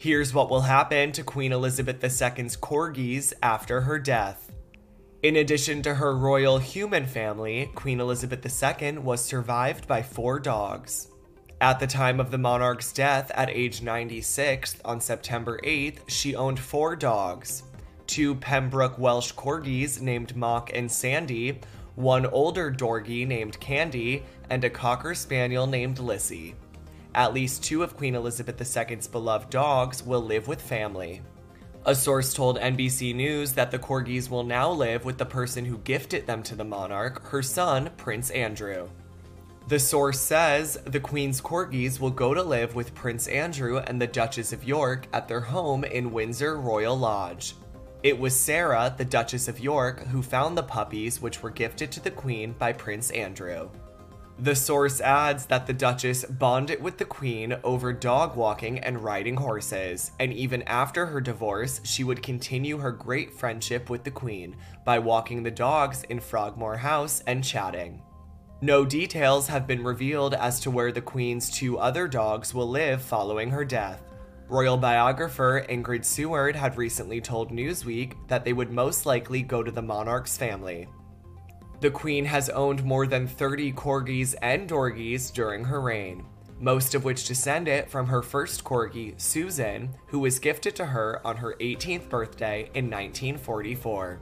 Here's what will happen to Queen Elizabeth II's corgis after her death. In addition to her royal human family, Queen Elizabeth II was survived by four dogs. At the time of the monarch's death at age 96 on September 8th, she owned four dogs two Pembroke Welsh corgis named Muick and Sandy, one older dorgie named Candy, and a Cocker Spaniel named Lissy. At least two of Queen Elizabeth II's beloved dogs will live with family. A source told NBC News that the corgis will now live with the person who gifted them to the monarch, her son, Prince Andrew. The source says the Queen's corgis will go to live with Prince Andrew and the Duchess of York at their home in Windsor Royal Lodge. It was Sarah, the Duchess of York, who found the puppies, which were gifted to the Queen by Prince Andrew. The source adds that the Duchess bonded with the Queen over dog walking and riding horses, and even after her divorce, she would continue her great friendship with the Queen by walking the dogs in Frogmore House and chatting. No details have been revealed as to where the Queen's two other dogs will live following her death. Royal biographer Ingrid Seward had recently told Newsweek that they would most likely go to the monarch's family. The Queen has owned more than 30 corgis and dorgies during her reign, most of which descended from her first corgi, Susan, who was gifted to her on her 18th birthday in 1944.